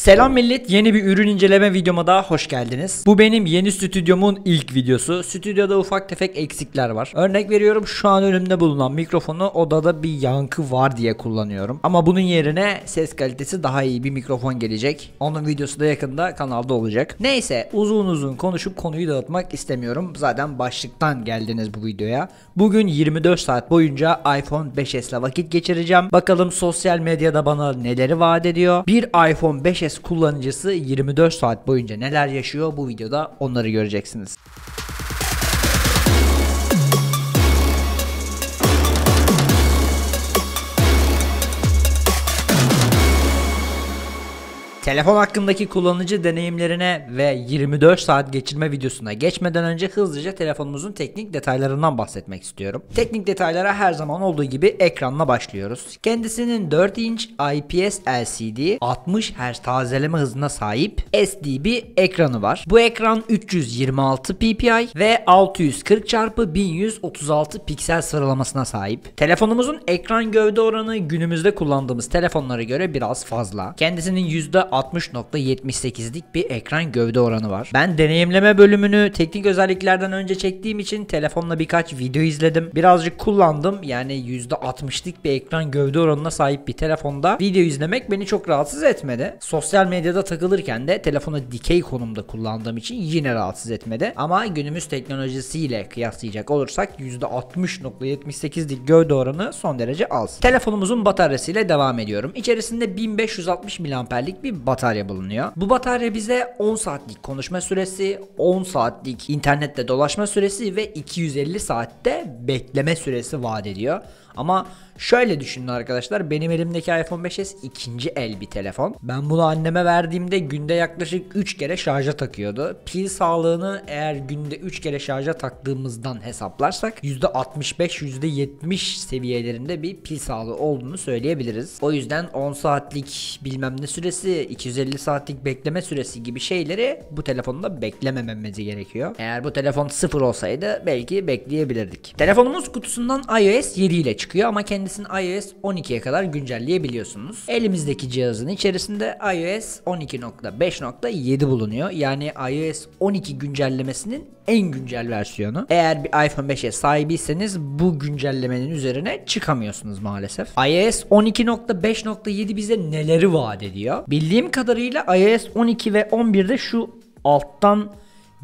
Selam millet yeni bir ürün inceleme videoma daha hoş geldiniz. Bu benim yeni stüdyomun ilk videosu. Stüdyoda ufak tefek eksikler var. Örnek veriyorum şu an önümde bulunan mikrofonu odada bir yankı var diye kullanıyorum. Ama bunun yerine ses kalitesi daha iyi bir mikrofon gelecek. Onun videosu da yakında kanalda olacak. Neyse uzun uzun konuşup konuyu dağıtmak istemiyorum. Zaten başlıktan geldiniz bu videoya. Bugün 24 saat boyunca iPhone 5s ile vakit geçireceğim. Bakalım sosyal medyada bana neleri vaat ediyor. Bir iPhone 5s kullanıcısı 24 saat boyunca neler yaşıyor bu videoda onları göreceksiniz. Telefon hakkındaki kullanıcı deneyimlerine ve 24 saat geçirme videosuna geçmeden önce hızlıca telefonumuzun teknik detaylarından bahsetmek istiyorum. Teknik detaylara her zaman olduğu gibi ekranla başlıyoruz. Kendisinin 4 inç IPS LCD 60 Hz tazeleme hızına sahip SD bir ekranı var. Bu ekran 326 ppi ve 640 x 1136 piksel sıralamasına sahip. Telefonumuzun ekran gövde oranı günümüzde kullandığımız telefonlara göre biraz fazla. Kendisinin %60.78'lik bir ekran gövde oranı var. Ben deneyimleme bölümünü teknik özelliklerden önce çektiğim için telefonla birkaç video izledim. Birazcık kullandım. Yani %60'lık bir ekran gövde oranına sahip bir telefonda video izlemek beni çok rahatsız etmedi. Sosyal medyada takılırken de telefonu dikey konumda kullandığım için yine rahatsız etmedi. Ama günümüz teknolojisiyle kıyaslayacak olursak %60.78'lik gövde oranı son derece az. Telefonumuzun bataryasıyla devam ediyorum. İçerisinde 1560 mAh'lik bir batarya bulunuyor. Bu batarya bize 10 saatlik konuşma süresi, 10 saatlik internette dolaşma süresi ve 250 saatte bekleme süresi vaat ediyor. Ama şöyle düşünün arkadaşlar benim elimdeki iPhone 5s ikinci el bir telefon. Ben bunu anneme verdiğimde günde yaklaşık 3 kere şarja takıyordu. Pil sağlığını eğer günde 3 kere şarja taktığımızdan hesaplarsak %65-%70 seviyelerinde bir pil sağlığı olduğunu söyleyebiliriz. O yüzden 10 saatlik bilmem ne süresi, 250 saatlik bekleme süresi gibi şeyleri bu telefonda beklemememiz gerekiyor. Eğer bu telefon sıfır olsaydı belki bekleyebilirdik. Telefonumuz kutusundan iOS 7 ile çıkıyor ama kendisini iOS 12'ye kadar güncelleyebiliyorsunuz. Elimizdeki cihazın içerisinde iOS 12.5.7 bulunuyor. Yani iOS 12 güncellemesinin en güncel versiyonu. Eğer bir iPhone 5'e sahibiyseniz bu güncellemenin üzerine çıkamıyorsunuz maalesef. iOS 12.5.7 bize neleri vaat ediyor? Bildiğim kadarıyla iOS 12 ve 11'de şu alttan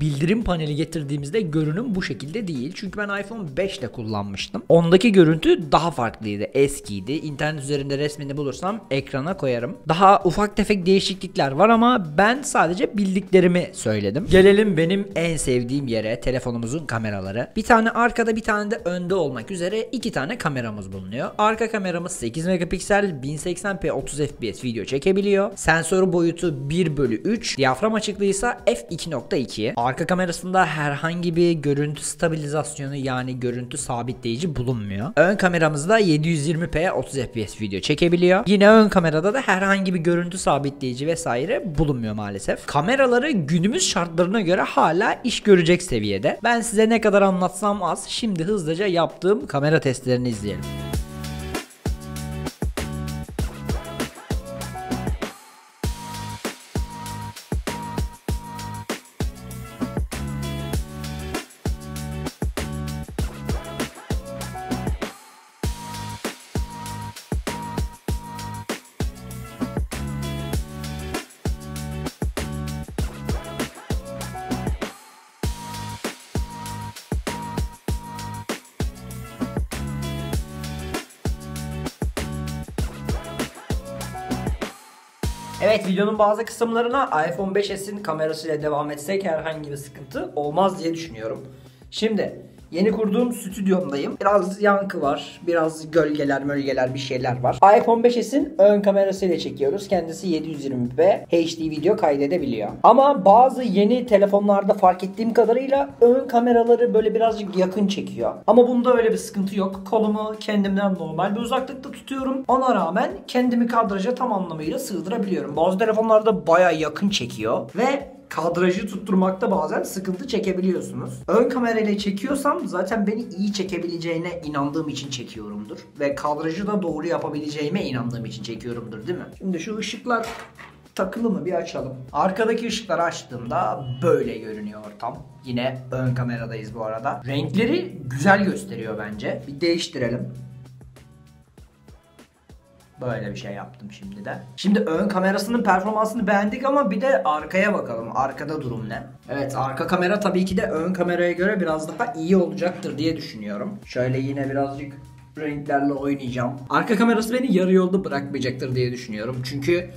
bildirim paneli getirdiğimizde görünüm bu şekilde değil. Çünkü ben iPhone 5 ile kullanmıştım. Ondaki görüntü daha farklıydı. Eskiydi. İnternet üzerinde resmini bulursam ekrana koyarım. Daha ufak tefek değişiklikler var ama ben sadece bildiklerimi söyledim. Gelelim benim en sevdiğim yere telefonumuzun kameraları. Bir tane arkada bir tane de önde olmak üzere iki tane kameramız bulunuyor. Arka kameramız 8 megapiksel 1080p 30 fps video çekebiliyor. Sensör boyutu 1 bölü 3. Diyafram açıklığıysa f2.2. Arka kamerasında herhangi bir görüntü stabilizasyonu yani görüntü sabitleyici bulunmuyor. Ön kameramızda 720p 30 fps video çekebiliyor. Yine ön kamerada da herhangi bir görüntü sabitleyici vesaire bulunmuyor maalesef. Kameraları günümüz şartlarına göre hala iş görecek seviyede. Ben size ne kadar anlatsam az. Şimdi hızlıca yaptığım kamera testlerini izleyelim. Evet videonun bazı kısımlarına iPhone 5s'in kamerasıyla devam etsek herhangi bir sıkıntı olmaz diye düşünüyorum. Şimdi Yeni kurduğum stüdyomdayım. Biraz yankı var. Biraz gölgeler, mölgeler bir şeyler var. iPhone 5s'in ön kamerasıyla çekiyoruz. Kendisi 720p HD video kaydedebiliyor. Ama bazı yeni telefonlarda fark ettiğim kadarıyla ön kameraları böyle birazcık yakın çekiyor. Ama bunda öyle bir sıkıntı yok. Kolumu kendimden normal bir uzaklıkta tutuyorum. Ona rağmen kendimi kadraja tam anlamıyla sığdırabiliyorum. Bazı telefonlarda baya yakın çekiyor ve kadrajı tutturmakta bazen sıkıntı çekebiliyorsunuz. Ön kamerayla çekiyorsam zaten beni iyi çekebileceğine inandığım için çekiyorumdur. Ve kadrajı da doğru yapabileceğime inandığım için çekiyorumdur değil mi? Şimdi şu ışıklar Takılı mı bir açalım. Arkadaki ışıkları açtığımda böyle görünüyor ortam. Yine ön kameradayız bu arada. Renkleri güzel gösteriyor bence. Bir değiştirelim. Böyle bir şey yaptım şimdi de. Şimdi ön kamerasının performansını beğendik ama bir de arkaya bakalım. Arkada durum ne? Evet arka kamera tabii ki de ön kameraya göre biraz daha iyi olacaktır diye düşünüyorum. Şöyle yine birazcık renklerle oynayacağım. Arka kamerası beni yarı yolda bırakmayacaktır diye düşünüyorum. Çünkü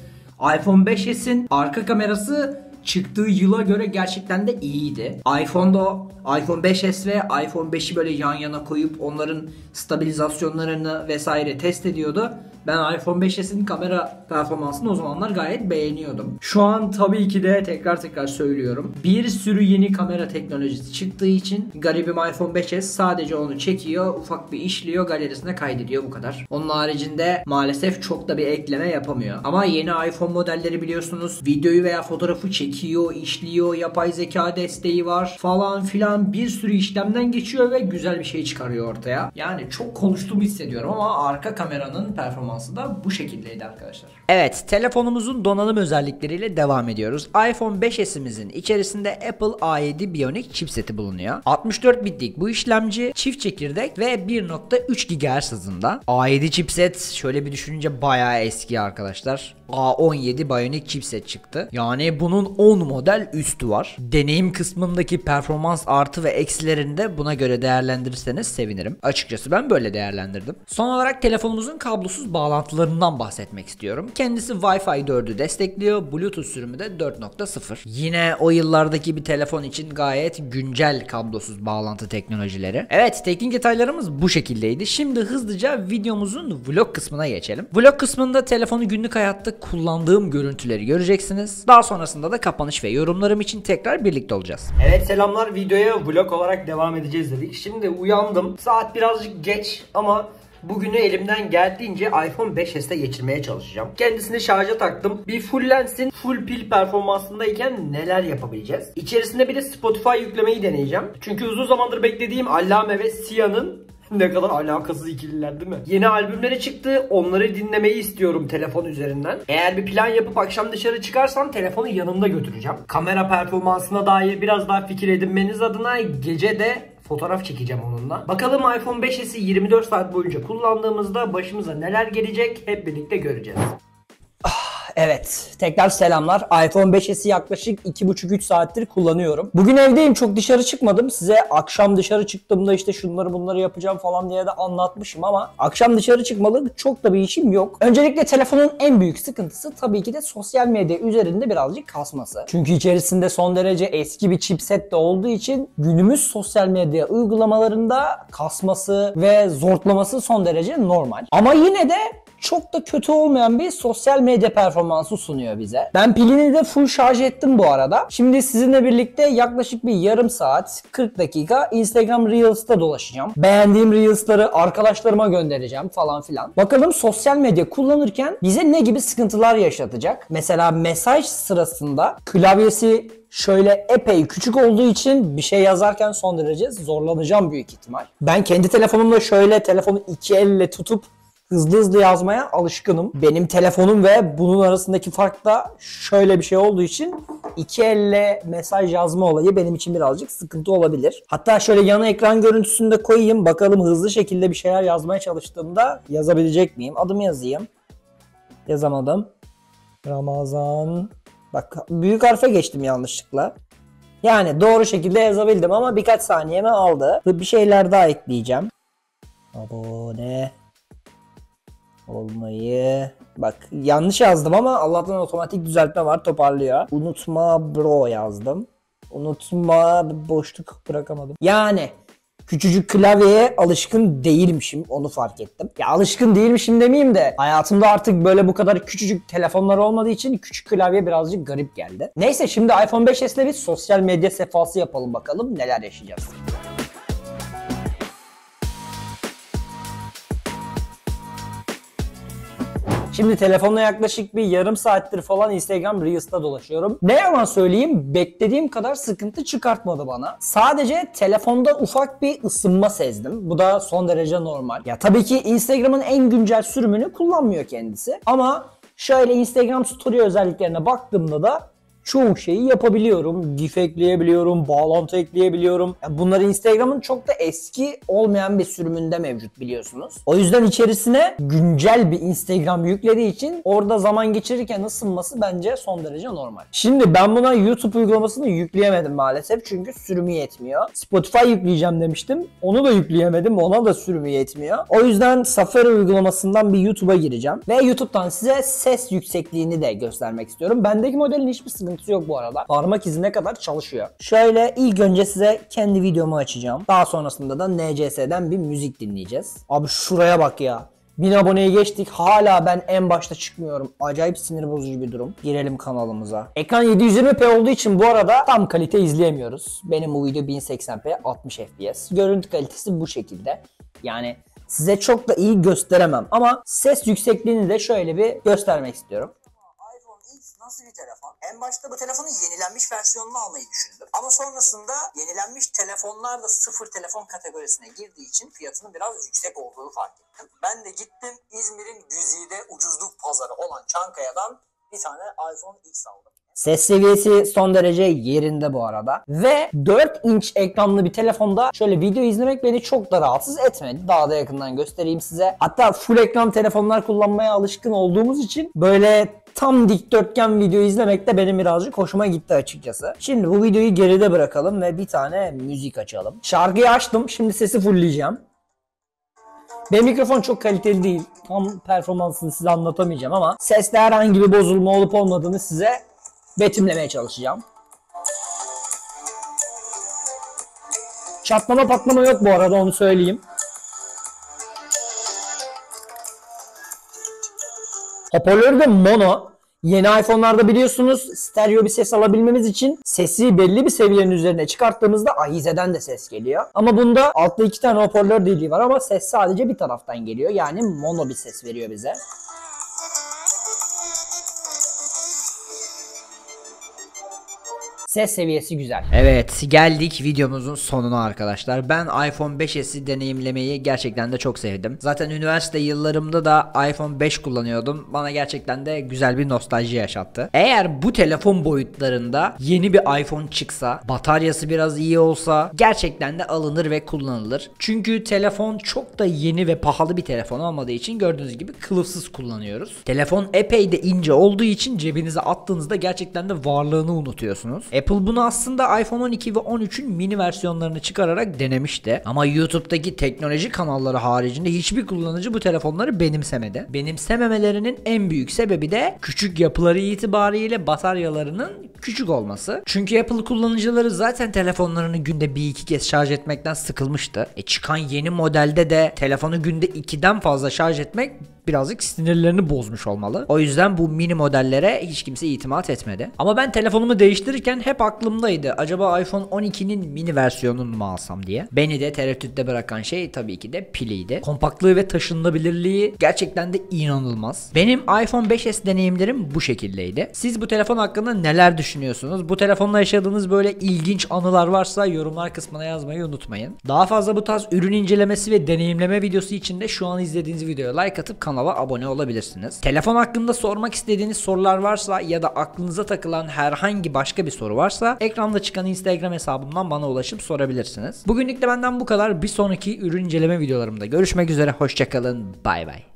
iPhone 5s'in arka kamerası çıktığı yıla göre gerçekten de iyiydi. iPhone'da iPhone 5s ve iPhone 5'i böyle yan yana koyup onların stabilizasyonlarını vesaire test ediyordu. Ben iPhone 5s'in kamera performansını o zamanlar gayet beğeniyordum. Şu an tabii ki de tekrar tekrar söylüyorum. Bir sürü yeni kamera teknolojisi çıktığı için garibim iPhone 5s sadece onu çekiyor, ufak bir işliyor, galerisine kaydediyor bu kadar. Onun haricinde maalesef çok da bir ekleme yapamıyor. Ama yeni iPhone modelleri biliyorsunuz videoyu veya fotoğrafı çekiyor, işliyor, yapay zeka desteği var falan filan bir sürü işlemden geçiyor ve güzel bir şey çıkarıyor ortaya. Yani çok konuştuğumu hissediyorum ama arka kameranın performansı da bu şekildeydi arkadaşlar. Evet, telefonumuzun donanım özellikleriyle devam ediyoruz. iPhone 5s'imizin içerisinde Apple A7 Bionic chipseti bulunuyor. 64 bitlik bu işlemci, çift çekirdek ve 1.3 GHz hızında. A7 chipset şöyle bir düşününce bayağı eski arkadaşlar. A17 Bionic chipset çıktı. Yani bunun 10 model üstü var. Deneyim kısmındaki performans artı ve eksilerini de buna göre değerlendirirseniz sevinirim. Açıkçası ben böyle değerlendirdim. Son olarak telefonumuzun kablosuz bağlantılarından bahsetmek istiyorum. Kendisi Wi-Fi 4'ü destekliyor. Bluetooth sürümü de 4.0. Yine o yıllardaki bir telefon için gayet güncel kablosuz bağlantı teknolojileri. Evet teknik detaylarımız bu şekildeydi. Şimdi hızlıca videomuzun vlog kısmına geçelim. Vlog kısmında telefonu günlük hayatta kullandığım görüntüleri göreceksiniz. Daha sonrasında da kapanış ve yorumlarım için tekrar birlikte olacağız. Evet selamlar videoya vlog olarak devam edeceğiz dedik. Şimdi uyandım. Saat birazcık geç ama bugünü elimden geldiğince iPhone 5s'te geçirmeye çalışacağım. Kendisini şarja taktım. Bir fullensin. Full pil performansındayken neler yapabileceğiz? İçerisinde bir de Spotify yüklemeyi deneyeceğim. Çünkü uzun zamandır beklediğim Allame ve Sia'nın ne kadar alakasız ikililer değil mi? Yeni albümleri çıktı. Onları dinlemeyi istiyorum telefon üzerinden. Eğer bir plan yapıp akşam dışarı çıkarsam telefonu yanımda götüreceğim. Kamera performansına dair biraz daha fikir edinmeniz adına gece de fotoğraf çekeceğim onunla. Bakalım iPhone 5s'i 24 saat boyunca kullandığımızda başımıza neler gelecek hep birlikte göreceğiz. Evet, tekrar selamlar. iPhone 5s'i yaklaşık 2,5-3 saattir kullanıyorum. Bugün evdeyim, çok dışarı çıkmadım. Size akşam dışarı çıktığımda işte şunları bunları yapacağım falan diye de anlatmışım ama akşam dışarı çıkmalı çok da bir işim yok. Öncelikle telefonun en büyük sıkıntısı tabii ki de sosyal medya üzerinde birazcık kasması. Çünkü içerisinde son derece eski bir chipset de olduğu için günümüz sosyal medya uygulamalarında kasması ve zortlaması son derece normal. Ama yine de çok da kötü olmayan bir sosyal medya performansı sunuyor bize. Ben pilini de full şarj ettim bu arada. Şimdi sizinle birlikte yaklaşık bir yarım saat 40 dakika Instagram Reels'ta dolaşacağım. Beğendiğim Reels'ları arkadaşlarıma göndereceğim falan filan. Bakalım sosyal medya kullanırken bize ne gibi sıkıntılar yaşatacak? Mesela mesaj sırasında klavyesi şöyle epey küçük olduğu için bir şey yazarken son derece zorlanacağım büyük ihtimal. Ben kendi telefonumla şöyle telefonu iki elle tutup hızlı hızlı yazmaya alışkınım. Benim telefonum ve bunun arasındaki fark da şöyle bir şey olduğu için iki elle mesaj yazma olayı benim için birazcık sıkıntı olabilir. Hatta şöyle yana ekran görüntüsünü de koyayım. Bakalım hızlı şekilde bir şeyler yazmaya çalıştığımda yazabilecek miyim? Adımı yazayım. Yazamadım. Ramazan. Bak büyük harfe geçtim yanlışlıkla. Yani doğru şekilde yazabildim ama birkaç saniyeme aldı. Bir şeyler daha ekleyeceğim. Abone olmayı bak yanlış yazdım ama Allah'tan otomatik düzeltme var toparlıyor. Unutma bro yazdım. Unutma boşluk bırakamadım. Yani küçücük klavyeye alışkın değilmişim onu fark ettim. Ya alışkın değilmişim demeyeyim de hayatımda artık böyle bu kadar küçücük telefonlar olmadığı için küçük klavye birazcık garip geldi. Neyse şimdi iPhone 5s ile bir sosyal medya sefası yapalım bakalım neler yaşayacağız. Şimdi telefonla yaklaşık bir yarım saattir falan Instagram Reels'ta dolaşıyorum. Ne yalan söyleyeyim beklediğim kadar sıkıntı çıkartmadı bana. Sadece telefonda ufak bir ısınma sezdim. Bu da son derece normal. Ya tabii ki Instagram'ın en güncel sürümünü kullanmıyor kendisi. Ama Şöyle Instagram story özelliklerine baktığımda da çoğu şeyi yapabiliyorum. GIF ekleyebiliyorum, bağlantı ekleyebiliyorum. Yani bunlar Instagram'ın çok da eski olmayan bir sürümünde mevcut biliyorsunuz. O yüzden içerisine güncel bir Instagram yüklediği için orada zaman geçirirken ısınması bence son derece normal. Şimdi ben buna YouTube uygulamasını yükleyemedim maalesef çünkü sürümü yetmiyor. Spotify yükleyeceğim demiştim. Onu da yükleyemedim. Ona da sürümü yetmiyor. O yüzden Safari uygulamasından bir YouTube'a gireceğim. Ve YouTube'dan size ses yüksekliğini de göstermek istiyorum. Bendeki modelin hiçbir sıkıntısı yok bu arada. Parmak izine kadar çalışıyor. Şöyle ilk önce size kendi videomu açacağım. Daha sonrasında da NCS'den bir müzik dinleyeceğiz. Abi şuraya bak ya. 1000 aboneye geçtik. Hala ben en başta çıkmıyorum. Acayip sinir bozucu bir durum. Girelim kanalımıza. Ekran 720p olduğu için bu arada tam kalite izleyemiyoruz. Benim bu video 1080p 60 fps. Görüntü kalitesi bu şekilde. Yani size çok da iyi gösteremem ama ses yüksekliğini de şöyle bir göstermek istiyorum. Nasıl bir telefon? En başta bu telefonun yenilenmiş versiyonunu almayı düşündüm. Ama sonrasında yenilenmiş telefonlar da sıfır telefon kategorisine girdiği için fiyatının biraz yüksek olduğunu fark ettim. Ben de gittim İzmir'in güzide ucuzluk pazarı olan Çankaya'dan bir tane iPhone X aldım. Ses seviyesi son derece yerinde bu arada. Ve 4 inç ekranlı bir telefonda şöyle video izlemek beni çok da rahatsız etmedi. Daha da yakından göstereyim size. Hatta full ekran telefonlar kullanmaya alışkın olduğumuz için böyle tam dikdörtgen video izlemek de benim birazcık hoşuma gitti açıkçası. Şimdi bu videoyu geride bırakalım ve bir tane müzik açalım. Şarkıyı açtım. Şimdi sesi fullleyeceğim. Benim mikrofon çok kaliteli değil. Tam performansını size anlatamayacağım ama seste herhangi bir bozulma olup olmadığını size betimlemeye çalışacağım. Çatlama patlama yok bu arada onu söyleyeyim. Hoparlör de mono. Yeni iPhone'larda biliyorsunuz stereo bir ses alabilmemiz için sesi belli bir seviyenin üzerine çıkarttığımızda ahizeden de ses geliyor. Ama bunda altta iki tane hoparlör deliği var ama ses sadece bir taraftan geliyor. Yani mono bir ses veriyor bize. Ses seviyesi güzel. Evet geldik videomuzun sonuna arkadaşlar. Ben iPhone 5s'i deneyimlemeyi gerçekten de çok sevdim. Zaten üniversite yıllarımda da iPhone 5 kullanıyordum. Bana gerçekten de güzel bir nostalji yaşattı. Eğer bu telefon boyutlarında yeni bir iPhone çıksa, bataryası biraz iyi olsa gerçekten de alınır ve kullanılır. Çünkü telefon çok da yeni ve pahalı bir telefon olmadığı için gördüğünüz gibi kılıfsız kullanıyoruz. Telefon epey de ince olduğu için cebinize attığınızda gerçekten de varlığını unutuyorsunuz. Apple bunu aslında iPhone 12 ve 13'ün mini versiyonlarını çıkararak denemişti. Ama YouTube'daki teknoloji kanalları haricinde hiçbir kullanıcı bu telefonları benimsemedi. Benimsememelerinin en büyük sebebi de küçük yapıları itibariyle bataryalarının küçük olması. Çünkü Apple kullanıcıları zaten telefonlarını günde bir iki kez şarj etmekten sıkılmıştı. E çıkan yeni modelde de telefonu günde 2'den fazla şarj etmek birazcık sinirlerini bozmuş olmalı. O yüzden bu mini modellere hiç kimse itimat etmedi. Ama ben telefonumu değiştirirken hep aklımdaydı. Acaba iPhone 12'nin mini versiyonunu mu alsam diye. Beni de tereddütte bırakan şey tabii ki de piliydi. Kompaktlığı ve taşınabilirliği gerçekten de inanılmaz. Benim iPhone 5s deneyimlerim bu şekildeydi. Siz bu telefon hakkında neler düşünüyorsunuz? Bu telefonla yaşadığınız böyle ilginç anılar varsa yorumlar kısmına yazmayı unutmayın. Daha fazla bu tarz ürün incelemesi ve deneyimleme videosu için de şu an izlediğiniz videoya like atıp kanala abone olabilirsiniz. Telefon hakkında sormak istediğiniz sorular varsa ya da aklınıza takılan herhangi başka bir soru varsa ekranda çıkan Instagram hesabımdan bana ulaşıp sorabilirsiniz. Bugünlük de benden bu kadar. Bir sonraki ürün inceleme videolarımda görüşmek üzere. Hoşçakalın. Bay bay.